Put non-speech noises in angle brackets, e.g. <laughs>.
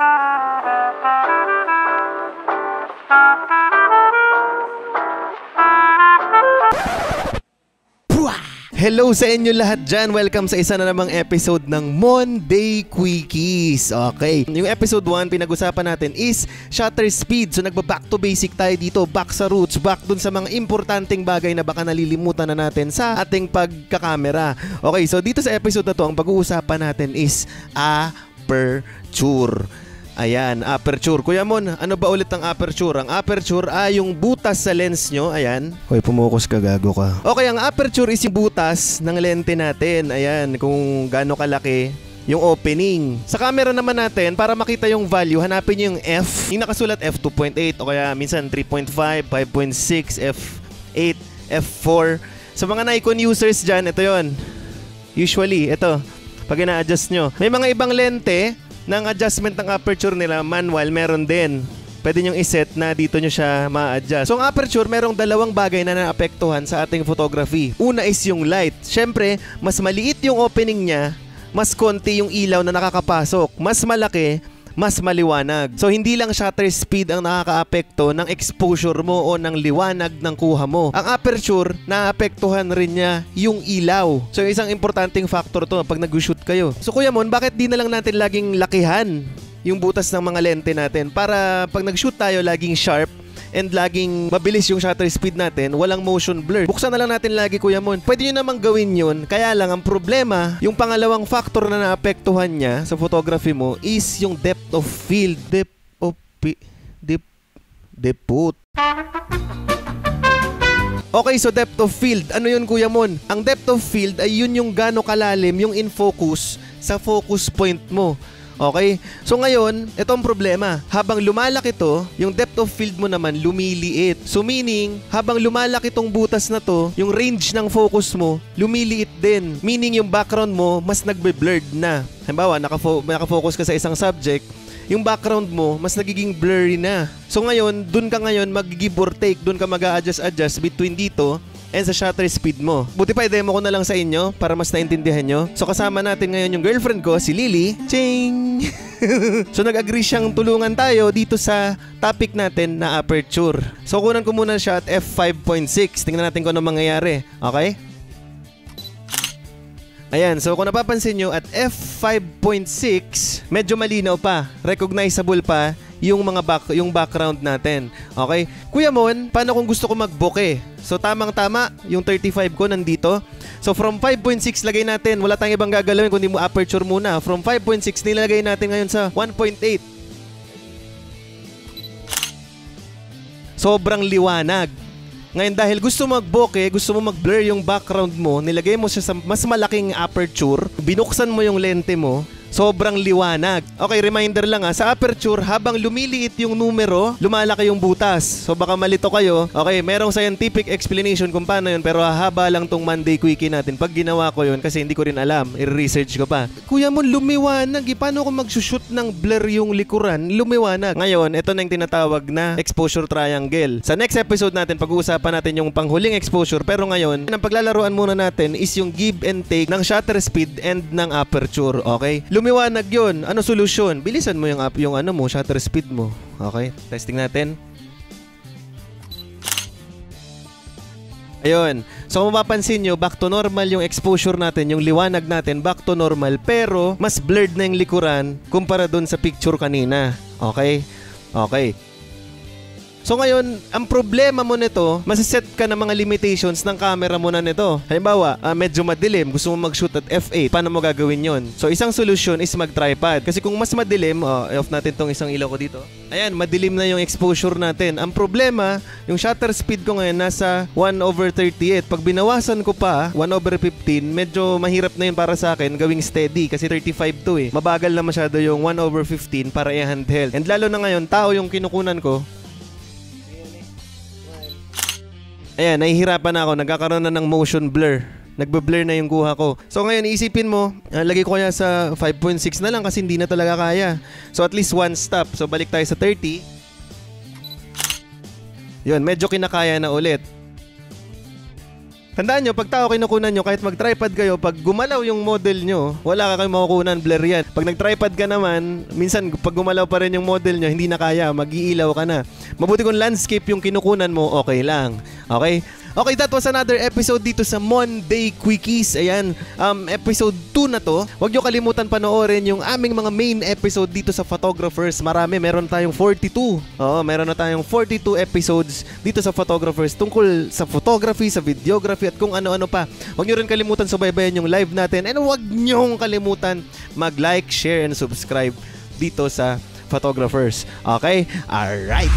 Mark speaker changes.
Speaker 1: Hello sa inyo lahat dyan. Welcome sa isa na namang episode ng Monday Quickies. Okay. Yung episode 1, pinag-usapan natin is shutter speed. So nagba-back to basic tayo dito. Back sa roots. Back dun sa mga importanteng bagay na baka nalilimutan na natin sa ating pagkakamera. Okay, so dito sa episode na to, ang pag-uusapan natin is aperture. Ayan, aperture. Kuya Mon, ano ba ulit ang aperture? Ang aperture ay yung butas sa lens nyo. Ayan. Hoy, pumukus ka, gago ka. Okay, ang aperture is yung butas ng lente natin. Ayan, kung gaano kalaki yung opening. Sa camera naman natin, para makita yung value, hanapin nyo yung F. Yung nakasulat F2.8 o kaya minsan 3.5, 5.6, F8, F4. Sa mga Nikon users dyan, ito yon. Usually, ito. Pag ina-adjust nyo. May mga ibang lente ng adjustment ng aperture nila, manual, meron din. Pwede nyo iset na dito nyo siya ma-adjust. So ang aperture, merong dalawang bagay na naapektuhan sa ating photography. Una is yung light. Siyempre, mas maliit yung opening niya, mas konti yung ilaw na nakakapasok. Mas malaki, mas maliwanag. So hindi lang shutter speed ang nakakaapekto ng exposure mo o ng liwanag ng kuha mo. Ang aperture, naapektuhan rin niya yung ilaw. So isang importanteng factor to pag nag-shoot kayo. So Kuya Mon, bakit di na lang natin laging lakihan yung butas ng mga lente natin para pag nag-shoot tayo laging sharp and laging mabilis yung shutter speed natin, walang motion blur. Buksan na lang natin lagi Kuya Mon. Pwede nyo namang gawin yun, kaya lang ang problema, yung pangalawang factor na naapektuhan niya sa photography mo is yung depth of field. Depth of dep depth. Okay, so depth of field. Ano yun, Kuya Mon? Ang depth of field ay yun yung gano kalalim yung in focus sa focus point mo. Okay? So ngayon, ito ang problema. Habang lumalaki to, yung depth of field mo naman lumiliit. So meaning, habang lumalaki tong butas na to, yung range ng focus mo lumiliit din. Meaning yung background mo mas nagbe-blurred na. Halimbawa, nakafo- nakafocus ka sa isang subject, yung background mo, mas nagiging blurry na. So ngayon, dun ka ngayon mag-give or take, dun ka mag adjust adjust between dito and sa shutter speed mo. Buti pa i-demo ko na lang sa inyo para mas naintindihan nyo. So kasama natin ngayon yung girlfriend ko, si Lily. Ching! <laughs> so nag-agree siyang tulungan tayo dito sa topic natin na aperture. So kunan ko muna siya at f5.6. Tingnan natin kung ano mangyayari. Okay? Ayan, so kung napapansin nyo, at f5.6, medyo malinaw pa, recognizable pa yung mga back, yung background natin. Okay? Kuya Mon, paano kung gusto ko mag-bokeh? So tamang-tama, yung 35 ko nandito. So from 5.6 lagay natin, wala tayong ibang gagalawin kundi mo aperture muna. From 5.6 nilagay natin ngayon sa 1.8. Sobrang liwanag. Ngayon dahil gusto mo mag-bokeh, gusto mo mag-blur yung background mo, nilagay mo siya sa mas malaking aperture, binuksan mo yung lente mo, sobrang liwanag. Okay, reminder lang ha, sa aperture, habang lumiliit yung numero, lumalaki yung butas. So baka malito kayo. Okay, merong scientific explanation kung paano yun, pero haba lang tong Monday Quickie natin. Pag ginawa ko yun, kasi hindi ko rin alam, i-research ko pa. Kuya mo, lumiwanag. Eh. Paano ko mag-shoot ng blur yung likuran? Lumiwanag. Ngayon, ito na yung tinatawag na exposure triangle. Sa next episode natin, pag-uusapan natin yung panghuling exposure. Pero ngayon, ang paglalaruan muna natin is yung give and take ng shutter speed and ng aperture. Okay? Lumiwanag yun. Ano solusyon? Bilisan mo yung, yung ano mo, shutter speed mo. Okay? Testing natin. Ayun. So kung mapapansin nyo, back to normal yung exposure natin, yung liwanag natin, back to normal. Pero, mas blurred na yung likuran kumpara dun sa picture kanina. Okay? Okay. So ngayon, ang problema mo nito, masiset ka ng mga limitations ng camera mo na nito. Halimbawa, uh, medyo madilim, gusto mo mag-shoot at f8, paano mo gagawin yon? So isang solution is mag-tripod. Kasi kung mas madilim, uh, off natin tong isang ilaw ko dito. Ayan, madilim na yung exposure natin. Ang problema, yung shutter speed ko ngayon nasa 1 over 38. Pag binawasan ko pa, 1 over 15, medyo mahirap na yun para sa akin gawing steady kasi 35 to eh. Mabagal na masyado yung 1 over 15 para i-handheld. And lalo na ngayon, tao yung kinukunan ko, Ayan, nahihirapan na ako. Nagkakaroon na ng motion blur. Nagbe-blur na yung kuha ko. So ngayon, isipin mo, uh, lagay ko kaya sa 5.6 na lang kasi hindi na talaga kaya. So at least one stop. So balik tayo sa 30. Yun, medyo kinakaya na ulit. Tandaan nyo, pag tao kinukunan nyo, kahit mag-tripod kayo, pag gumalaw yung model nyo, wala ka kayong makukunan, blur yan. Pag nag-tripod ka naman, minsan pag gumalaw pa rin yung model nyo, hindi na kaya, mag-iilaw ka na. Mabuti kung landscape yung kinukunan mo, okay lang. Okay? Okay, that was another episode dito sa Monday Quickies. Ayan, um, episode 2 na to. Huwag nyo kalimutan panoorin yung aming mga main episode dito sa Photographers. Marami, meron tayong 42. Oo, meron na tayong 42 episodes dito sa Photographers tungkol sa photography, sa videography at kung ano-ano pa. Huwag nyo rin kalimutan subaybayan yung live natin and huwag nyo kalimutan mag-like, share, and subscribe dito sa Photographers. Okay? Alright.